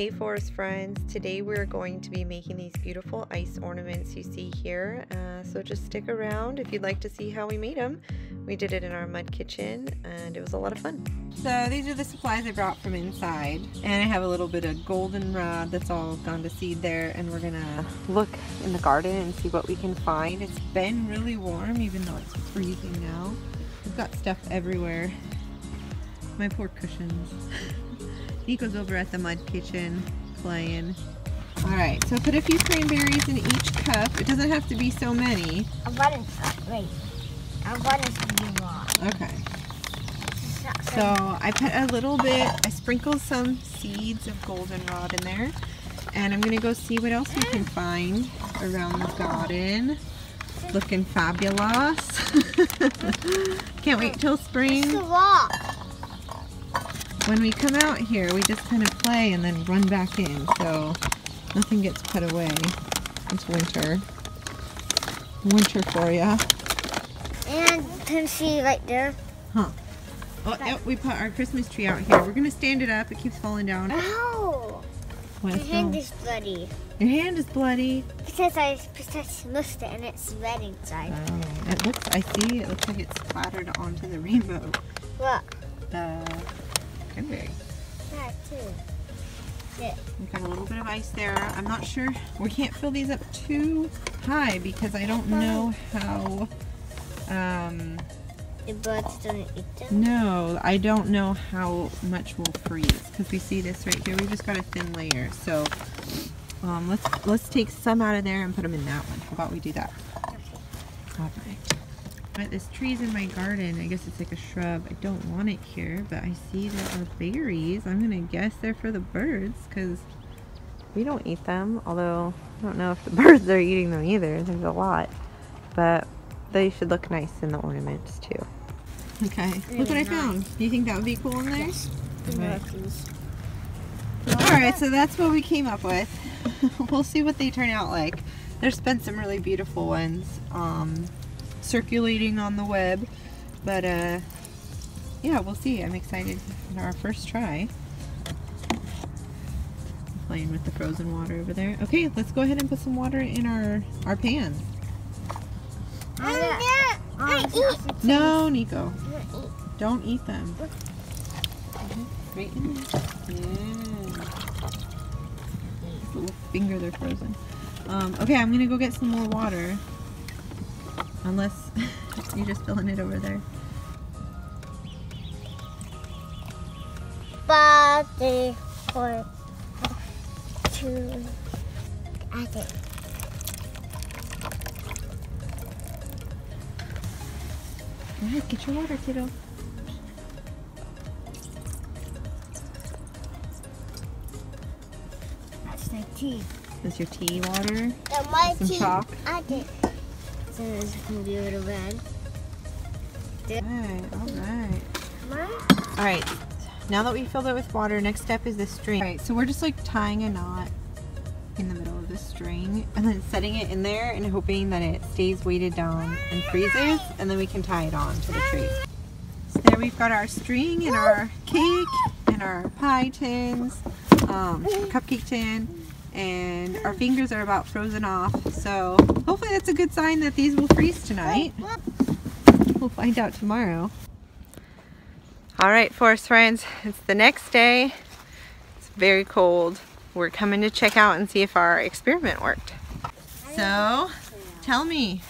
Hey forest friends, today we're going to be making these beautiful ice ornaments you see here. Uh, so just stick around if you'd like to see how we made them. We did it in our mud kitchen and it was a lot of fun. So these are the supplies I brought from inside. And I have a little bit of goldenrod that's all gone to seed there. And we're gonna look in the garden and see what we can find. It's been really warm even though it's freezing now. We've got stuff everywhere. My poor cushions. Nico's over at the mud kitchen playing. All right, so put a few cranberries in each cup. It doesn't have to be so many. I want it, uh, wait, I want it to be raw. Okay. So I put a little bit, I sprinkled some seeds of goldenrod in there. And I'm gonna go see what else we can find around the garden. Looking fabulous. Can't wait till spring. It's raw. When we come out here, we just kind of play and then run back in. So nothing gets put away. It's winter. Winter for ya. And can see right there? Huh. Oh, yep, we put our Christmas tree out here. We're gonna stand it up. It keeps falling down. Ow! What My hand is bloody. Your hand is bloody. Because I I it and it's red inside. Oh, it looks, I see, it looks like it's splattered onto the rainbow. Look. The That too. Yeah. We've got a little bit of ice there. I'm not sure, we can't fill these up too high because I don't know how, um, The birds don't eat them. no, I don't know how much will freeze because we see this right here. We just got a thin layer. So, um, let's, let's take some out of there and put them in that one. How about we do that? All right. But this tree's in my garden. I guess it's like a shrub. I don't want it here, but I see there are berries. I'm gonna guess they're for the birds because we don't eat them. Although I don't know if the birds are eating them either. There's a lot, but they should look nice in the ornaments too. Okay, look what I found. Do you think that would be cool in there? Yes. Right. All right, so that's what we came up with. we'll see what they turn out like. There's been some really beautiful ones um, circulating on the web, but uh, yeah, we'll see. I'm excited for our first try. Playing with the frozen water over there. Okay, let's go ahead and put some water in our our pan. I Oh, eat. No, Nico, don't eat them. Right in there. Yeah. Little finger, they're frozen. Um, okay, I'm gonna go get some more water. Unless you're just filling it over there. Body for two. I think. Go ahead, get your water, kiddo. That's my tea. Is your tea water? The my Some tea. chalk? I think. So this can be a little red. Alright, alright. Alright, now that we filled it with water, next step is the string. Alright, so we're just like tying a knot in the middle of the string and then setting it in there and hoping that it stays weighted down and freezes and then we can tie it on to the tree. So there we've got our string and our cake and our pie tins, um, cupcake tin, and our fingers are about frozen off. So hopefully that's a good sign that these will freeze tonight. We'll find out tomorrow. All right, forest friends, it's the next day. It's very cold. We're coming to check out and see if our experiment worked. So, tell me.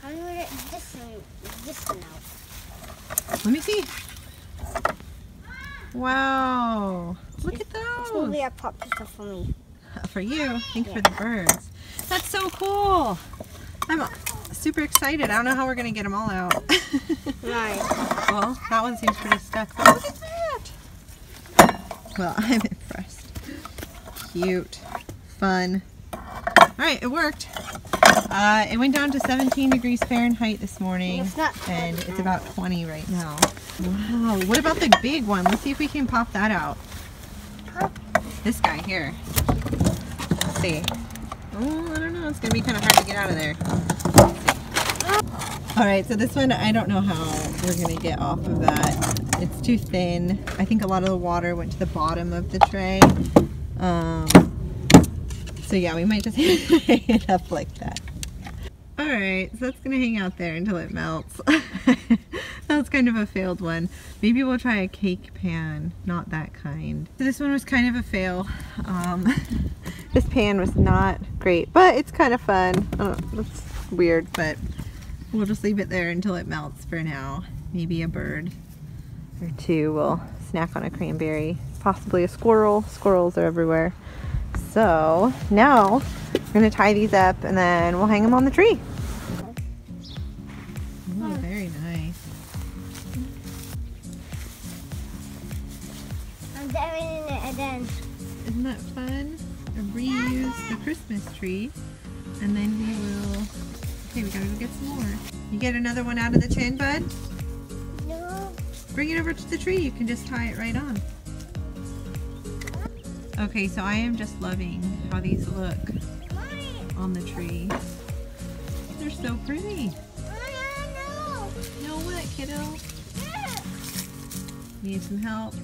How do I get this one, this one out? Let me see. Wow, look at those. It's probably a pop for me. For you, I think for the birds. That's so cool. I'm super excited. I don't know how we're gonna get them all out. Right. well, that one seems pretty stuck. But look at that. Well, I'm impressed. Cute, fun. All right, it worked. Uh, it went down to 17 degrees Fahrenheit this morning, It's and it's about 20 right now. Wow, what about the big one? Let's see if we can pop that out. This guy here. See. Oh, I don't know. It's gonna be kind of hard to get out of there. All right, so this one, I don't know how we're gonna get off of that. It's too thin. I think a lot of the water went to the bottom of the tray. Um, So yeah, we might just hang it up like that. Alright, so that's gonna hang out there until it melts. that was kind of a failed one. Maybe we'll try a cake pan, not that kind. So this one was kind of a fail. Um, this pan was not great, but it's kind of fun. Uh, it's weird, but we'll just leave it there until it melts for now. Maybe a bird or two will snack on a cranberry, possibly a squirrel. Squirrels are everywhere. So now we're gonna tie these up and then we'll hang them on the tree. Ooh, very nice. I'm doing it again. Isn't that fun? Reuse the Christmas tree and then we will, okay, we gotta go get some more. You get another one out of the tin, bud? No. Bring it over to the tree. You can just tie it right on. Okay, so I am just loving how these look on the tree. They're so pretty. No what, kiddo? Need some help?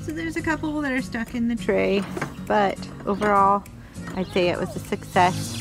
So there's a couple that are stuck in the tray, but overall, I'd say it was a success.